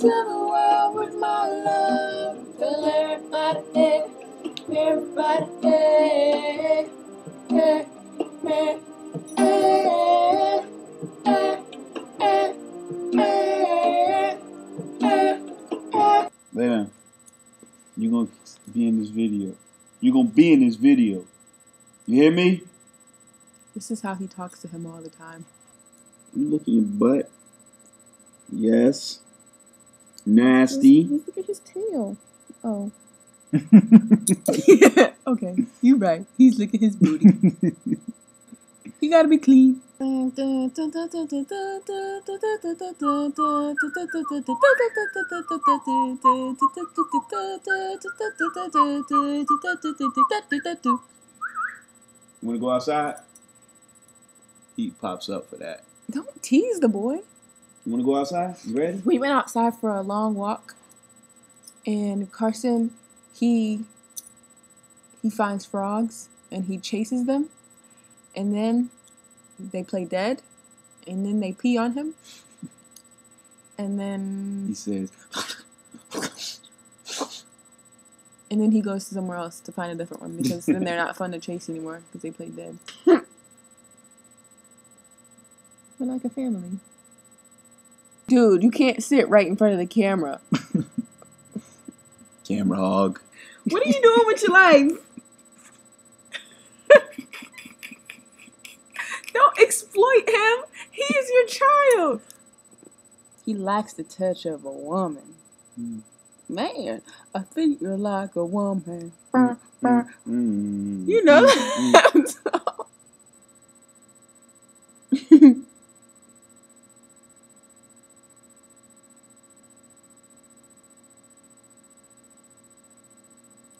the world with my love. Tell everybody, everybody, Lay down. You're gonna be in this video. You're gonna be in this video. You hear me? This is how he talks to him all the time. You look at your butt. Yes. Nasty. Let's, let's look at his tail. Oh. okay, you right. He's licking his booty. he gotta be clean. Wanna go outside? He pops up for that. Don't tease the boy. You wanna go outside? You ready? We went outside for a long walk, and Carson, he he finds frogs and he chases them, and then they play dead, and then they pee on him, and then He says, and then he goes to somewhere else to find a different one because then they're not fun to chase anymore because they play dead. We're like a family. Dude, you can't sit right in front of the camera. camera hog. What are you doing with your life? Don't exploit him. He is your child. He lacks the touch of a woman. Mm. Man, I think you're like a woman. Brr, brr. Mm, You know mm, mm. that.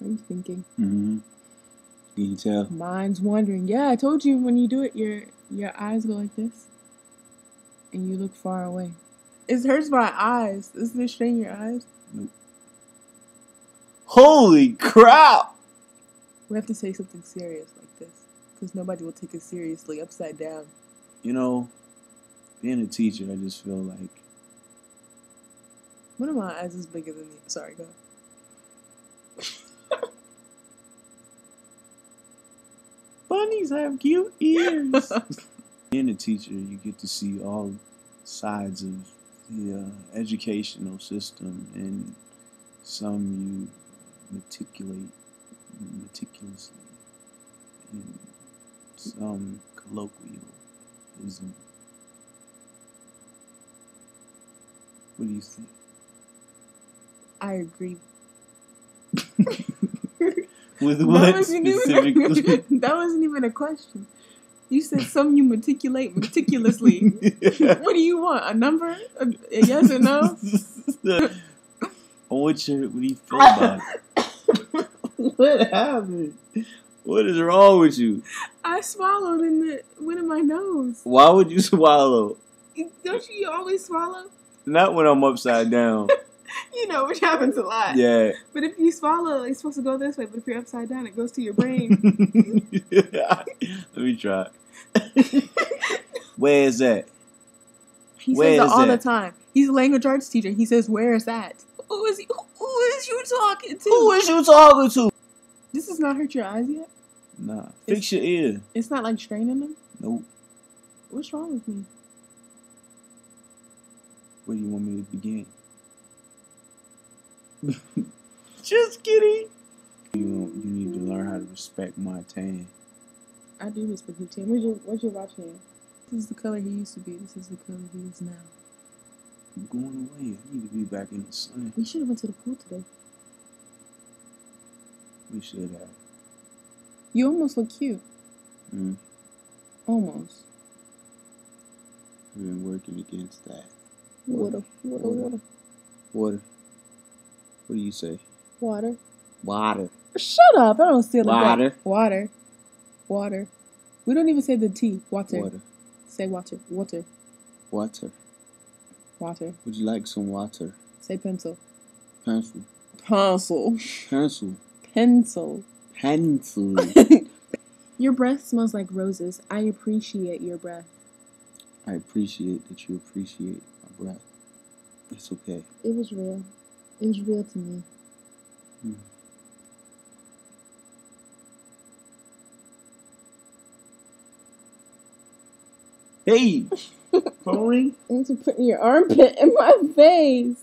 What are you thinking? Mm Mhm. Can you tell? Mine's wandering. Yeah, I told you when you do it, your your eyes go like this, and you look far away. It hurts my eyes. Does this strain your eyes? Holy crap! We have to say something serious like this, because nobody will take it seriously upside down. You know, being a teacher, I just feel like One of my eyes is bigger than the. Sorry, go. bunnies have cute ears. being a teacher, you get to see all sides of the uh, educational system, and some you meticulate meticulously, and some colloquialism. What do you think? I agree. With That what wasn't, even specifically? a, that wasn't even a question. You said some you meticulate meticulously. what do you want? A number? A, a yes or no? What your what do you feel about it? what happened? What is wrong with you? I swallowed in the went in my nose. Why would you swallow? Don't you always swallow? Not when I'm upside down. You know, which happens a lot. Yeah. But if you swallow, it's supposed to go this way. But if you're upside down, it goes to your brain. Let me try. Where is that? He Where says that is all that? the time. He's a language arts teacher. He says, "Where is that?" Who is he? Who is you talking to? Who is you talking to? This has not hurt your eyes yet. Nah. Fix your ear. It's not like straining them. Nope. What's wrong with me? Where do you want me to begin? Just kidding. You you need to learn how to respect my tan. I do respect your Tim. Where's your Where's your watch hand? This is the color he used to be. This is the color he is now. I'm going away. I need to be back in the sun. We should have went to the pool today. We should have. You almost look cute. Mm. Almost. I've been working against that. Water, water, Water. water, Water. What do you say? water. Water. Shut up! I don't see steal Water. that. Water, water. Water. We don't even say the T. Water. Water. Say water. Water. Water. Water. Would you like some water? Say pencil. Pencil. Pencil. Pencil. Pencil. Pencil. Your breath smells like roses. I appreciate your breath. I appreciate that you appreciate my breath. It's okay. It was real. It was real to me. Hey, phone ring. Thanks for putting your armpit in my face.